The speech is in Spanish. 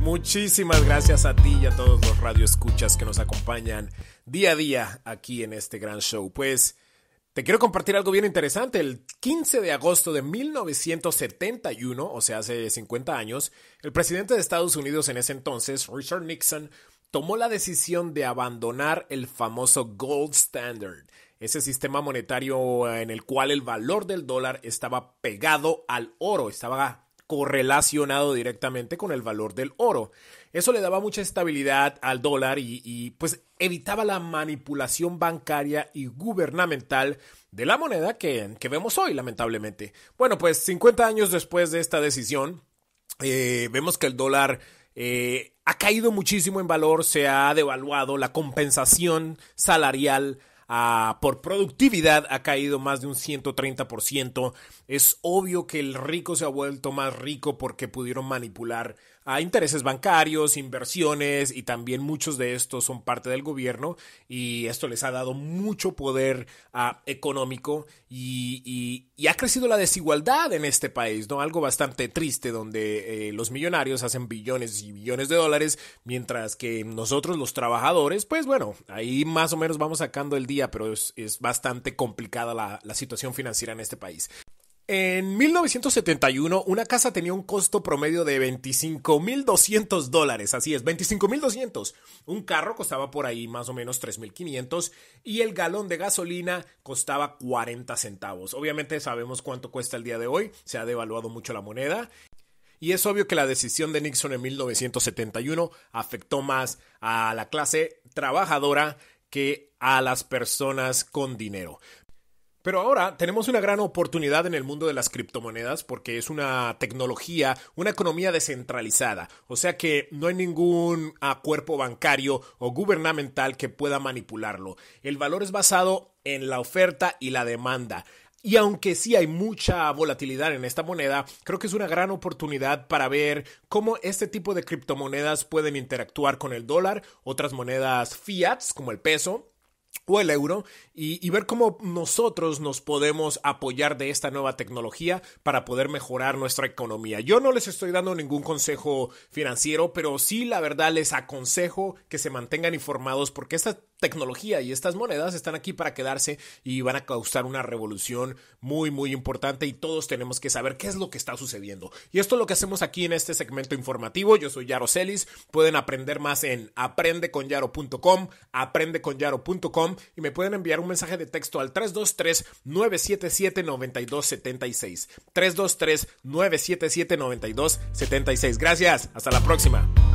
Muchísimas gracias a ti y a todos los radioescuchas que nos acompañan día a día aquí en este gran show. Pues te quiero compartir algo bien interesante. El 15 de agosto de 1971, o sea, hace 50 años, el presidente de Estados Unidos en ese entonces, Richard Nixon, tomó la decisión de abandonar el famoso Gold Standard, ese sistema monetario en el cual el valor del dólar estaba pegado al oro, estaba correlacionado directamente con el valor del oro. Eso le daba mucha estabilidad al dólar y, pues evitaba la manipulación bancaria y gubernamental de la moneda que, vemos hoy, lamentablemente. Bueno, pues 50 años después de esta decisión, eh, vemos que el dólar eh, ha caído muchísimo en valor, se ha devaluado, la compensación salarial por productividad ha caído más de un 130%. Es obvio que el rico se ha vuelto más rico porque pudieron manipular a intereses bancarios, inversiones y también muchos de estos son parte del gobierno y esto les ha dado mucho poder ah, económico y, ha crecido la desigualdad en este país, ¿no? Algo bastante triste donde eh, los millonarios hacen billones y billones de dólares mientras que nosotros los trabajadores, pues bueno, ahí más o menos vamos sacando el día, pero es, bastante complicada la, la situación financiera en este país. En 1971, una casa tenía un costo promedio de 25.200 dólares, así es, 25.200. Un carro costaba por ahí más o menos 3.500 y el galón de gasolina costaba 40 centavos. Obviamente sabemos cuánto cuesta el día de hoy, se ha devaluado mucho la moneda y es obvio que la decisión de Nixon en 1971 afectó más a la clase trabajadora que a las personas con dinero. Pero ahora tenemos una gran oportunidad en el mundo de las criptomonedas porque es una tecnología, una economía descentralizada. O sea que no hay ningún ah, cuerpo bancario o gubernamental que pueda manipularlo. El valor es basado en la oferta y la demanda. Y aunque sí hay mucha volatilidad en esta moneda, creo que es una gran oportunidad para ver cómo este tipo de criptomonedas pueden interactuar con el dólar, otras monedas fiat como el peso o el euro y, ver cómo nosotros nos podemos apoyar de esta nueva tecnología para poder mejorar nuestra economía. Yo no les estoy dando ningún consejo financiero, pero sí la verdad les aconsejo que se mantengan informados porque esta tecnología y estas monedas están aquí para quedarse y van a causar una revolución muy muy importante y todos tenemos que saber qué es lo que está sucediendo. Y esto es lo que hacemos aquí en este segmento informativo. Yo soy Yaro Celis. Pueden aprender más en aprendeconyaro.com, aprendeconyaro.com y me pueden enviar un mensaje de texto al 323-977-9276. 323-977-9276. Gracias. Hasta la próxima.